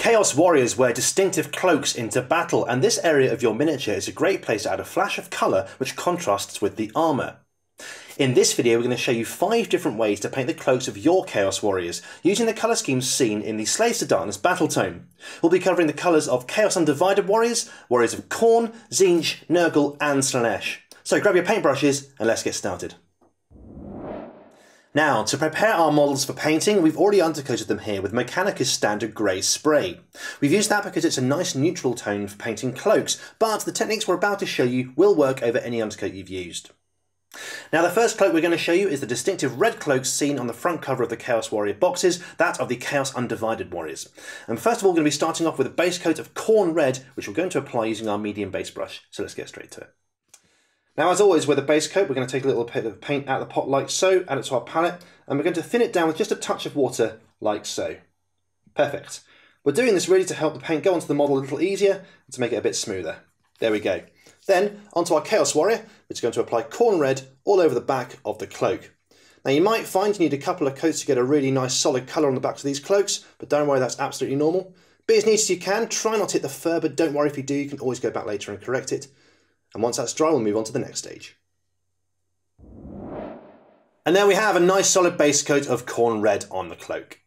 Chaos Warriors wear distinctive cloaks into battle, and this area of your miniature is a great place to add a flash of colour which contrasts with the armour. In this video we're going to show you 5 different ways to paint the cloaks of your Chaos Warriors, using the colour schemes seen in the Slaves to Darkness battle tome. We'll be covering the colours of Chaos Undivided Warriors, Warriors of Khorne, Tzeentch, Nurgle and Slaanesh. So grab your paintbrushes and let's get started. Now, to prepare our models for painting, we've already undercoated them here with Mechanicus standard grey spray. We've used that because it's a nice neutral tone for painting cloaks, but the techniques we're about to show you will work over any undercoat you've used. Now the first cloak we're going to show you is the distinctive red cloak seen on the front cover of the Chaos Warrior boxes, that of the Chaos Undivided Warriors. And first of all we're going to be starting off with a base coat of Khorne Red, which we're going to apply using our medium base brush. So let's get straight to it. Now as always with a base coat we're going to take a little bit of paint out of the pot like so, add it to our palette, and we're going to thin it down with just a touch of water like so. Perfect. We're doing this really to help the paint go onto the model a little easier and to make it a bit smoother. There we go. Then onto our Chaos Warrior, which is going to apply Khorne Red all over the back of the cloak. Now you might find you need a couple of coats to get a really nice solid colour on the backs of these cloaks, but don't worry, that's absolutely normal. Be as neat as you can, try not to hit the fur, but don't worry if you do, you can always go back later and correct it. And once that's dry, we'll move on to the next stage. And there we have a nice solid base coat of Khorne Red on the cloak.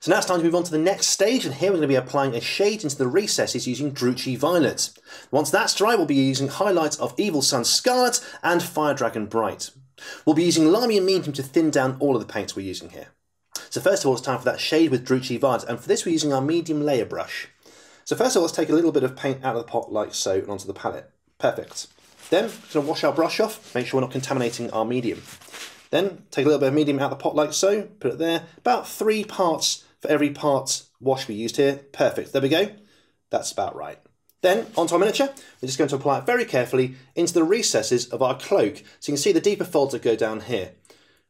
So now it's time to move on to the next stage, and here we're going to be applying a shade into the recesses using Druchii Violet. Once that's dry, we'll be using highlights of Evil Sunz Scarlet and Fire Dragon Bright. We'll be using Lahmian Medium to thin down all of the paints we're using here. So first of all, it's time for that shade with Druchii Violet, and for this we're using our medium layer brush. So first of all, let's take a little bit of paint out of the pot like so and onto the palette. Perfect. Then, we're going to wash our brush off, make sure we're not contaminating our medium. Then, take a little bit of medium out of the pot like so, put it there, about three parts for every part wash we used here. Perfect, there we go. That's about right. Then, onto our miniature, we're just going to apply it very carefully into the recesses of our cloak. So you can see the deeper folds that go down here.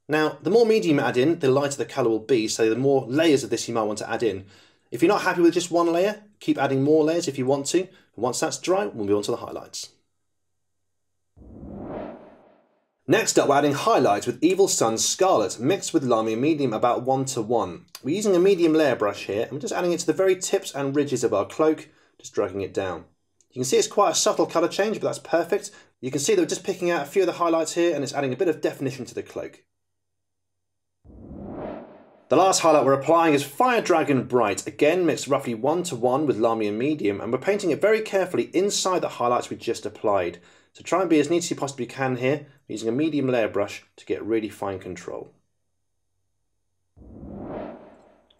Now, the more medium you add in, the lighter the colour will be, so the more layers of this you might want to add in. If you're not happy with just one layer, keep adding more layers if you want to. And once that's dry, we'll move on to the highlights. Next up, we're adding highlights with Evil Sunz Scarlet, mixed with Lahmian Medium about 1 to 1. We're using a medium layer brush here, and we're just adding it to the very tips and ridges of our cloak, just dragging it down. You can see it's quite a subtle colour change, but that's perfect. You can see that we're just picking out a few of the highlights here, and it's adding a bit of definition to the cloak. The last highlight we're applying is Fire Dragon Bright, again mixed roughly 1 to 1 with Lahmian Medium, and we're painting it very carefully inside the highlights we just applied. So try and be as neat as you possibly can here, using a medium layer brush to get really fine control.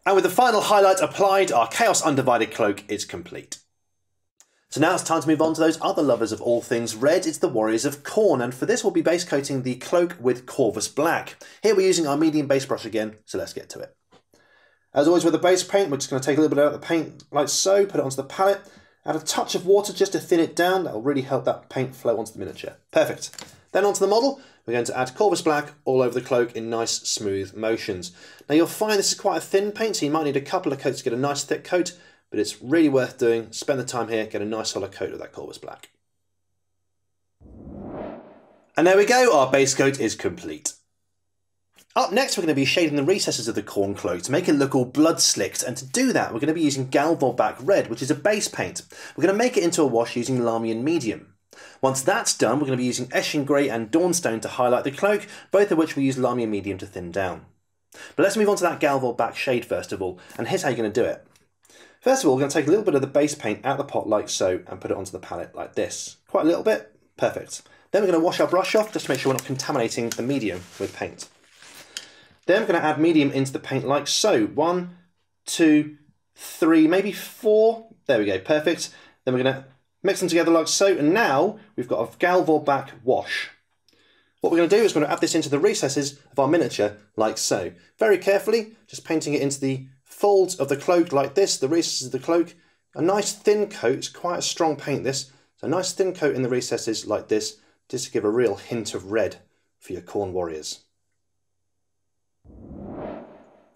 And with the final highlight applied, our Chaos Undivided cloak is complete. So now it's time to move on to those other lovers of all things red, it's the Warriors of Khorne, and for this we'll be base coating the cloak with Corvus Black. Here we're using our medium base brush again, so let's get to it. As always with the base paint, we're just going to take a little bit out of the paint like so, put it onto the palette, Add a touch of water just to thin it down. That will really help that paint flow onto the miniature. Perfect. Then onto the model, we're going to add Corvus Black all over the cloak in nice smooth motions. Now you'll find this is quite a thin paint, so you might need a couple of coats to get a nice thick coat, but it's really worth doing. Spend the time here, get a nice solid coat of that Corvus Black. And there we go, our base coat is complete. Up next, we're going to be shading the recesses of the Khorne cloak to make it look all blood slicked, and to do that, we're going to be using Gal Vorbak Red, which is a base paint. We're going to make it into a wash using Lahmian Medium. Once that's done, we're going to be using Eshin Grey and Dawnstone to highlight the cloak, both of which we use Lahmian Medium to thin down. But let's move on to that Gal back shade first of all, and here's how you're going to do it. First of all, we're going to take a little bit of the base paint out of the pot like so, and put it onto the palette like this. Quite a little bit, perfect. Then we're going to wash our brush off, just to make sure we're not contaminating the medium with paint. Then we're going to add medium into the paint like so. One, two, three, maybe four. There we go, perfect. Then we're going to mix them together like so. And now we've got a Gal Vorbak wash. What we're going to do is we're going to add this into the recesses of our miniature like so. Very carefully, just painting it into the folds of the cloak like this, the recesses of the cloak. A nice thin coat, it's quite a strong paint this. So a nice thin coat in the recesses like this, just to give a real hint of red for your Khorne warriors.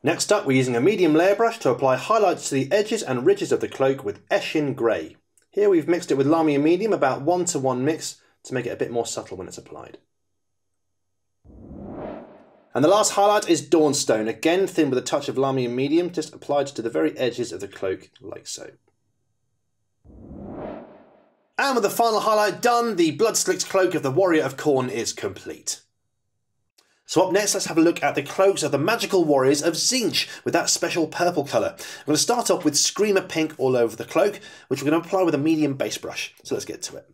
Next up, we're using a medium layer brush to apply highlights to the edges and ridges of the cloak with Eshin Grey. Here we've mixed it with Lahmian Medium, about one to one mix, to make it a bit more subtle when it's applied. And the last highlight is Dawnstone, again thin with a touch of Lahmian Medium, just applied to the very edges of the cloak, like so. And with the final highlight done, the blood-slicked cloak of the Warrior of Khorne is complete. So up next, let's have a look at the cloaks of the magical warriors of Tzeentch with that special purple colour. I'm going to start off with Screamer Pink all over the cloak, which we're going to apply with a medium base brush. So let's get to it.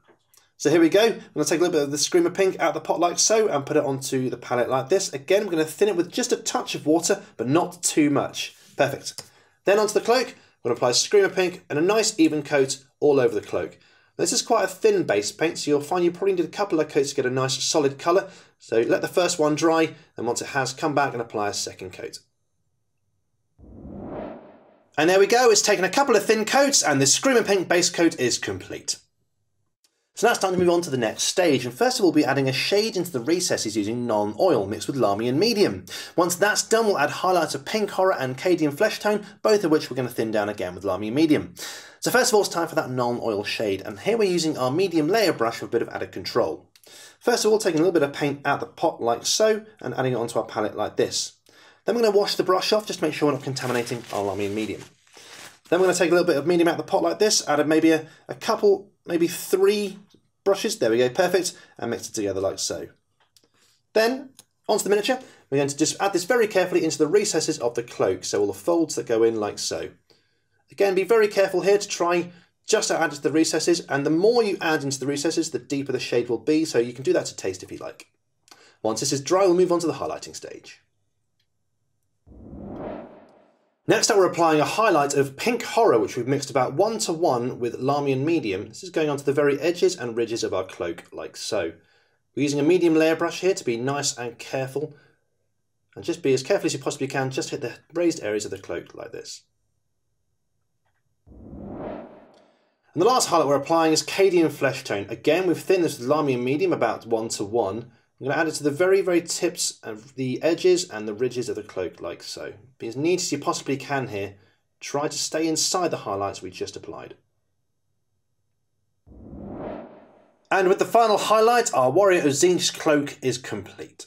So here we go. I'm going to take a little bit of the Screamer Pink out of the pot like so and put it onto the palette like this. Again, we're going to thin it with just a touch of water, but not too much. Perfect. Then onto the cloak, I'm going to apply Screamer Pink and a nice even coat all over the cloak. This is quite a thin base paint, so you'll find you probably need a couple of coats to get a nice solid colour. So let the first one dry, and once it has, come back and apply a second coat. And there we go, it's taken a couple of thin coats, and the Screamer Pink base coat is complete. So now it's time to move on to the next stage, and first of all we'll be adding a shade into the recesses using Nuln Oil mixed with Lahmian Medium. Once that's done we'll add highlights of Pink Horror and Cadian Flesh Tone, both of which we're going to thin down again with Lahmian Medium. So first of all it's time for that Nuln Oil shade, and here we're using our medium layer brush for a bit of added control. First of all taking a little bit of paint out the pot like so, and adding it onto our palette like this. Then we're going to wash the brush off just to make sure we're not contaminating our Lahmian Medium. Then we're going to take a little bit of medium out the pot like this, add maybe a, a couple, maybe three brushes, there we go, perfect, and mix it together like so. Then, onto the miniature, we're going to just add this very carefully into the recesses of the cloak, so all the folds that go in like so. Again, be very careful here to try just to add to the recesses, and the more you add into the recesses, the deeper the shade will be, so you can do that to taste if you like. Once this is dry, we'll move on to the highlighting stage. Next up we're applying a highlight of Pink Horror which we've mixed about one to one with Lahmian Medium. This is going onto the very edges and ridges of our cloak like so. We're using a medium layer brush here to be nice and careful and just be as careful as you possibly can, just hit the raised areas of the cloak like this. And the last highlight we're applying is Cadian Flesh Tone. Again, we've thinned this with Lahmian Medium about one to one. I'm going to add it to the very, very tips of the edges and the ridges of the cloak like so. Be as neat as you possibly can here. Try to stay inside the highlights we just applied. And with the final highlight, our Warrior of Tzeentch's cloak is complete.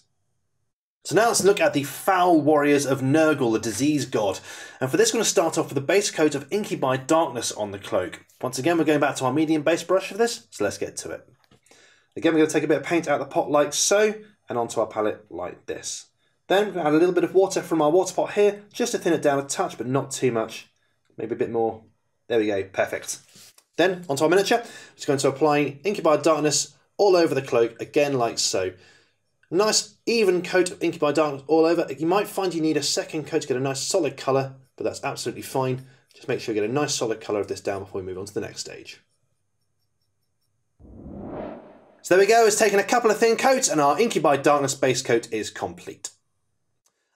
So now let's look at the foul warriors of Nurgle, the disease god. And for this, we're going to start off with a base coat of Incubi Darkness on the cloak. Once again, we're going back to our medium base brush for this, so let's get to it. Again, we're going to take a bit of paint out of the pot like so, and onto our palette like this. Then we're going to add a little bit of water from our water pot here, just to thin it down a touch, but not too much. Maybe a bit more. There we go, perfect. Then, onto our miniature, just going to apply Incubi Darkness all over the cloak, again like so. Nice even coat of Incubi Darkness all over. You might find you need a second coat to get a nice solid colour, but that's absolutely fine. Just make sure you get a nice solid colour of this down before we move on to the next stage. So there we go, it's taken a couple of thin coats and our Incubi Darkness base coat is complete.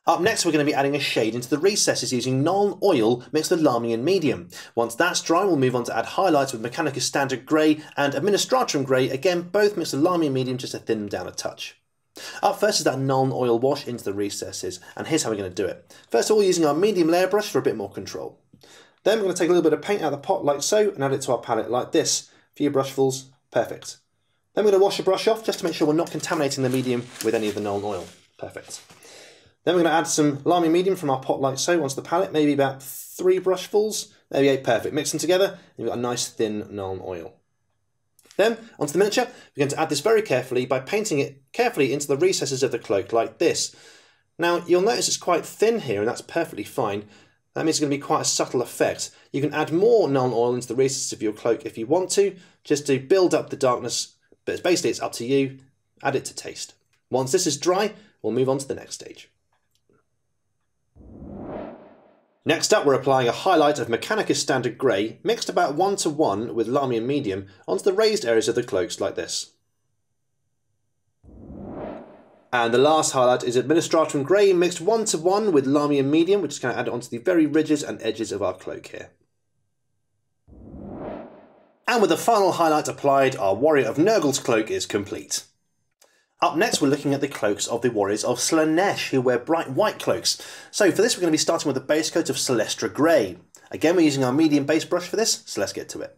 Up next we're going to be adding a shade into the recesses using Nuln Oil mixed with Lahmian Medium. Once that's dry we'll move on to add highlights with Mechanicus Standard Grey and Administratum Grey, again both mixed with Lahmian Medium just to thin them down a touch. Up first is that Nuln Oil wash into the recesses and here's how we're going to do it. First of all using our medium layer brush for a bit more control. Then we're going to take a little bit of paint out of the pot like so and add it to our palette like this. A few brushfuls, perfect. Then we're going to wash the brush off just to make sure we're not contaminating the medium with any of the Nuln Oil. Perfect. Then we're going to add some Lahmian medium from our pot like so onto the palette, maybe about three brushfuls. We go, perfect. Mix them together, and you've got a nice thin Nuln oil. Then, onto the miniature, we're going to add this very carefully by painting it carefully into the recesses of the cloak like this. Now, you'll notice it's quite thin here, and that's perfectly fine. That means it's going to be quite a subtle effect. You can add more Nuln oil into the recesses of your cloak if you want to, just to build up the darkness but basically it's up to you. Add it to taste. Once this is dry, we'll move on to the next stage. Next up, we're applying a highlight of Mechanicus Standard Grey, mixed about 1 to 1 with Lahmian Medium, onto the raised areas of the cloaks like this. And the last highlight is Administratum Grey, mixed 1 to 1 with Lahmian Medium, which is going to add onto the very ridges and edges of our cloak here. And with the final highlight applied, our Warrior of Nurgle's cloak is complete. Up next, we're looking at the cloaks of the warriors of Slaanesh, who wear bright white cloaks. So for this, we're going to be starting with a base coat of Celestra Grey. Again, we're using our medium base brush for this, so let's get to it.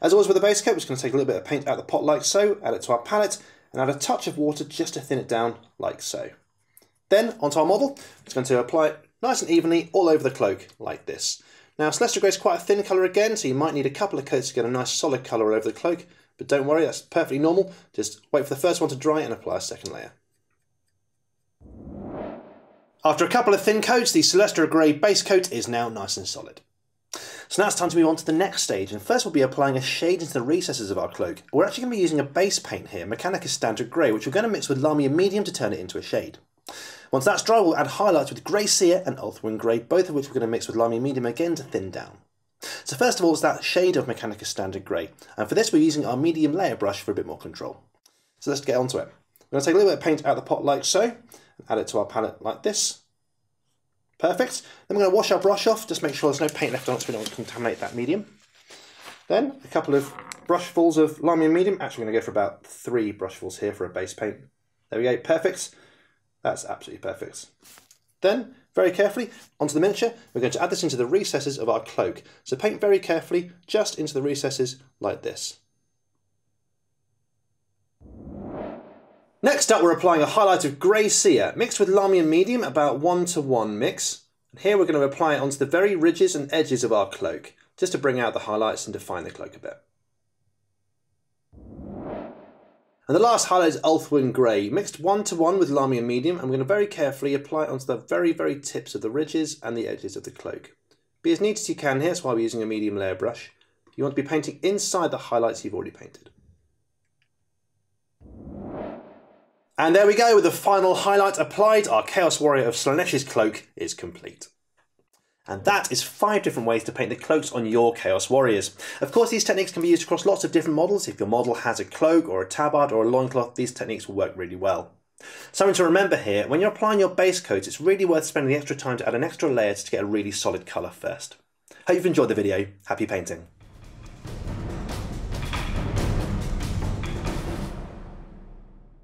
As always with the base coat, we're just going to take a little bit of paint out of the pot like so, add it to our palette, and add a touch of water just to thin it down like so. Then, onto our model, it's going to apply it nice and evenly all over the cloak, like this. Now, Celestra Grey is quite a thin colour again, so you might need a couple of coats to get a nice solid colour over the cloak, but don't worry, that's perfectly normal. Just wait for the first one to dry and apply a second layer. After a couple of thin coats, the Celestra Grey base coat is now nice and solid. So now it's time to move on to the next stage, and first we'll be applying a shade into the recesses of our cloak. We're actually going to be using a base paint here, Mechanicus Standard Grey, which we're going to mix with Lahmian Medium to turn it into a shade. Once that's dry, we'll add highlights with Grey Seer and Ulthuan Grey, both of which we're going to mix with Lahmian Medium again to thin down. So first of all, it's that shade of Mechanicus Standard Grey, and for this we're using our medium layer brush for a bit more control. So let's get onto it. We're going to take a little bit of paint out of the pot like so, and add it to our palette like this. Perfect. Then we're going to wash our brush off, just make sure there's no paint left on it so we don't contaminate that medium. Then a couple of brushfuls of Lahmian medium. Actually, we're going to go for about three brushfuls here for a base paint. There we go, perfect. That's absolutely perfect. Then, very carefully, onto the miniature, we're going to add this into the recesses of our cloak. So paint very carefully, just into the recesses like this. Next up, we're applying a highlight of Grey Seer, mixed with Lahmian Medium, about one to one mix. And here we're going to apply it onto the very ridges and edges of our cloak, just to bring out the highlights and define the cloak a bit. And the last highlight is Ulthuan Grey, mixed one to one with Lahmian Medium. I'm going to very carefully apply it onto the very, very tips of the ridges and the edges of the cloak. Be as neat as you can here, that's why we're using a medium layer brush. You want to be painting inside the highlights you've already painted. And there we go, with the final highlight applied, our Chaos Warrior of Slaanesh's cloak is complete. And that is five different ways to paint the cloaks on your Chaos Warriors. Of course, these techniques can be used across lots of different models. If your model has a cloak or a tabard or a loincloth, these techniques will work really well. Something to remember here, when you're applying your base coat, it's really worth spending the extra time to add an extra layer to get a really solid colour first. Hope you've enjoyed the video. Happy painting.